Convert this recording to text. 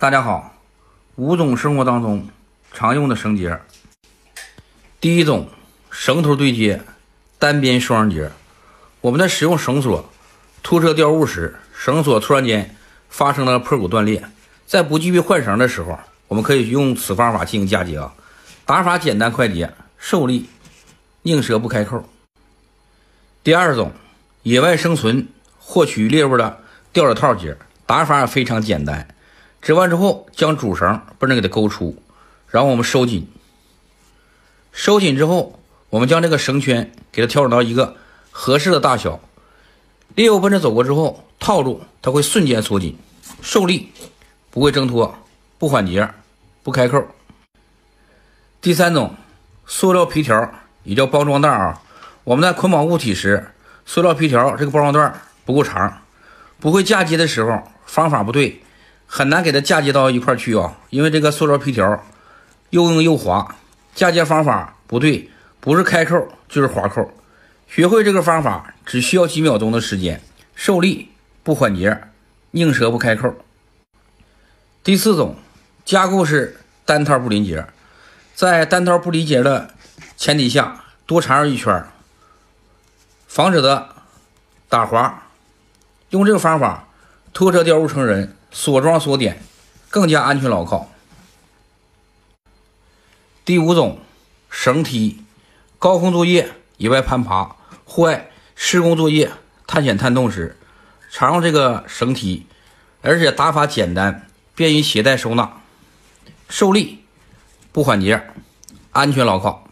大家好，五种生活当中常用的绳结。第一种，绳头对接，单边双结。我们在使用绳索拖车吊物时，绳索突然间发生了破骨断裂，在不具备换绳的时候，我们可以用此方法进行嫁接啊。打法简单快捷，受力，拧折不开扣。第二种，野外生存获取猎物的吊着套结，打法非常简单。织完之后，将主绳不能给它勾出，然后我们收紧。收紧之后，我们将这个绳圈给它调整到一个合适的大小。猎物奔着走过之后，套住它会瞬间缩紧，受力不会挣脱，不缓结，不开扣。第三种，塑料皮条也叫包装袋啊。我们在捆绑物体时，塑料皮条这个包装袋不够长，不会嫁接的时候，方法不对。很难给它嫁接到一块去啊，因为这个塑料皮条又硬又滑，嫁接方法不对，不是开扣就是滑扣。学会这个方法只需要几秒钟的时间，受力不缓结，拧折不开扣。第四种加固式单套布林结，在单套布林结的前提下多缠绕一圈，防止的打滑。用这个方法拖车吊物成人。锁装锁点，更加安全牢靠。第五种绳梯，高空作业、野外攀爬、户外施工作业、探险探洞时，常用这个绳梯，而且打法简单，便于携带收纳，受力不缓结，安全牢靠。